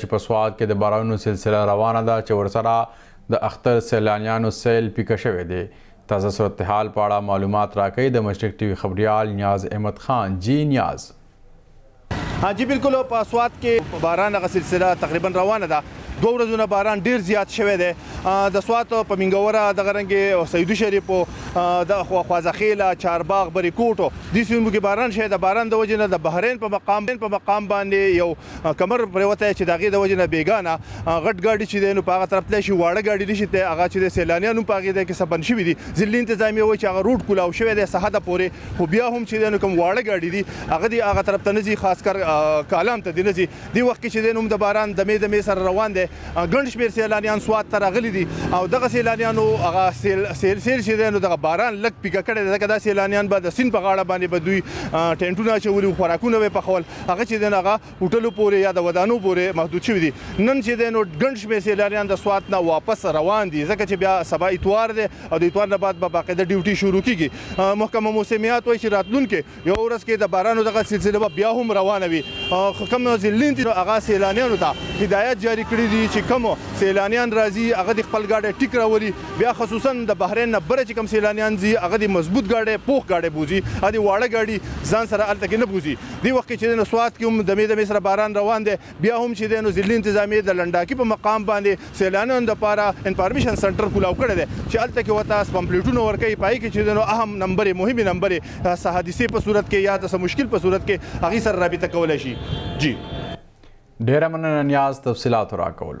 چې په سوات کې د بارانونو سلسله روانه ده چې ورسره د اختر سیلانیانو سیل پیکه شوی دی تازه صورتحال په اړه معلومات راکوي د مشرق ټي وي خبریال نیاز احمد خان جی نیاز ها جی بالکل په سوات کې باران غ سلسله تقریبا روانه ده دوه ورځو نه باران ډیر زیات شوی دی د سوات په منګوره د غرنګي سیدو شریف د خوازخیل چارباغ بریکوټو د سیمو کې باران شوی د باران د وجې نه د بحرین په مقام په مقام باندې یو کمر پرېوتی چې د هغې د وجې نه بېګانه غټ ګاډي چې دی نو په هغه طرف تلای شي واړه ګاډي نه شي تلای هغه چې دی سیلانیان هم په هغې ځای کې څه بند شوي دي ځلي انتظامیه وایي چې هغه روډ کولاو شوی دی څه حده پورې خو بیا هم چې دی نو کوم واړه ګاډي دي هغه دي هغه طرف ته نه ځي خاص کر کالام ته دي نه ځي دې وخت کې چې دی نو هم د باران دمې دمې سره روان دی ګڼ شمېر سیلانیان سوات ته راغلي دي او دغه سیلانیانو هغه سیل سیل سیل چې دی نو دغه باران لږ پیکه کړی دی ځکه دا سیلانیان به د سیند په غاړه باندې به دوی ټینټونه اچولي وو خوراکونه به یې پخول هغه چې دی نو هغه هوټلو پورې یا د ودانو پورې محدود شوي دي نن چې دی نو ګڼ شمېر سیلاریان د سوات نه واپس روان دي ځکه چې بیا سبا اتوار دی او د اتوار نه بعد به باقاعده ډیوټي شروع کیږي محکمه موسمیات وایي چې راتلونکې یو ورځ کې د بارانو دغه سلسله به بیا هم روانه وي کوم ځلین دي نو هغه سیلانیانو ته هدایت جاری کړی دی چې کوم سیلانیان راځي هغه د خپل ګاډی ټیک راولي بیا خصوصا د بحرین نه بره چې کوم سیلانیان ځي هغه د مضبوط ګاډی پوخ ګاډی بوزي هغه د واړه ګاډي ځان سره هلته کې نه بوزي دی وخت کې چې دی نو سوات کې هم دمې دمې سره باران روان دی بیا هم چې دی نو ضلعي انتظامیې د لنډاکي په مقام باندې سیلانیانو دپاره انفارمیشن سنټر کولاو کړی دی چې هلته کې ورته پمپلیټونه ورکوي پای کې چې دی نو اهم نمبرې مهمې نمبرې څه حادثې په صورت کې یا د څه مشکل په صورت کې هغې سره رابطه کولی شي جی ډیره مننه نیاز تفصیلاتو راکولو.